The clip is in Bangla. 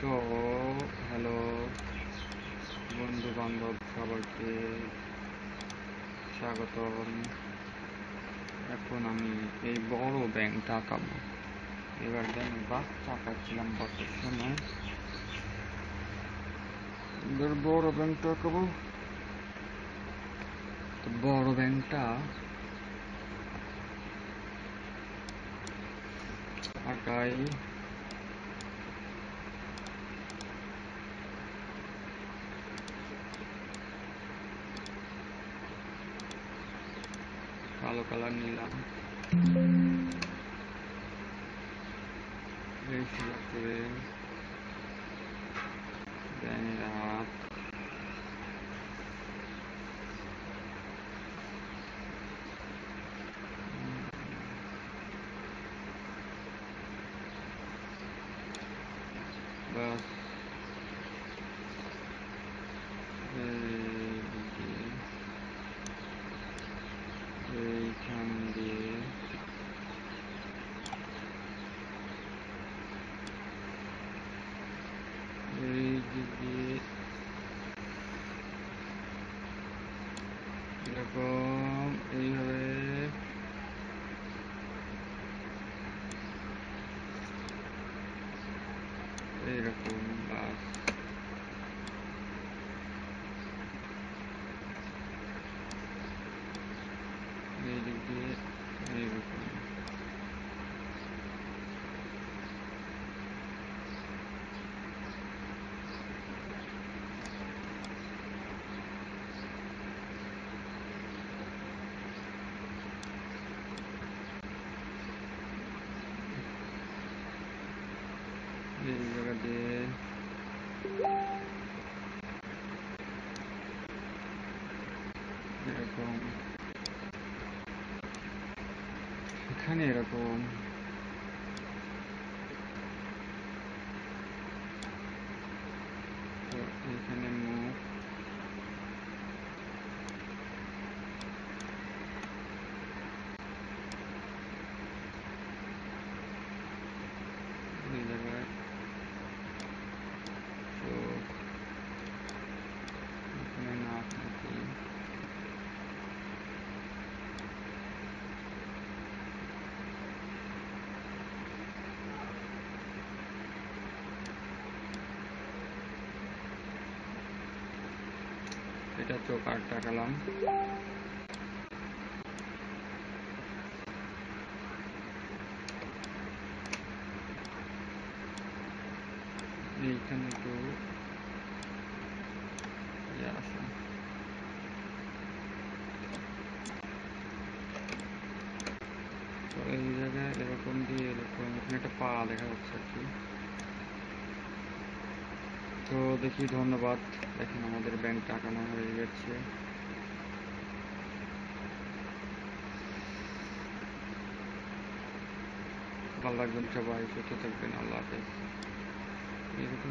তো হ্যালো। বন্ধু বান্ধব সবাইকে স্বাগতম। এখন আমি এই বড় ব্যাংকটা আঁকাবো। এবার আমি বাচ্চা আঁকাচ্ছিলাম বছর সময় এবার বড় ব্যাংকটা আঁকাবো। তো বড় ব্যাংকটা আঁকাই। kalau-kalau ni lah. Then এইখান দিয়ে। এইদিকে এরকম এইভাবে। এইরকম বাস এইদিক দিয়ে এইরকম এই জায়গা দিয়ে এরকম এখানে এরকম তো এখানে মুখ এই জায়গায় তো এখানে নাক নাকি এটা চোখ আর টাকালাম এইখানে আছে। তো এই জায়গায় এরকম দিয়ে এরকম, এখানে একটা পা দেখা যাচ্ছে আর কি। তো দেখি, ধন্যবাদ। এখন আমাদের ব্যাংক টাকানো হয়ে গেছে। ভালো লাগবেন সবাই, সুস্থ থাকবেন, আল্লাহ হাফেজ। এরকম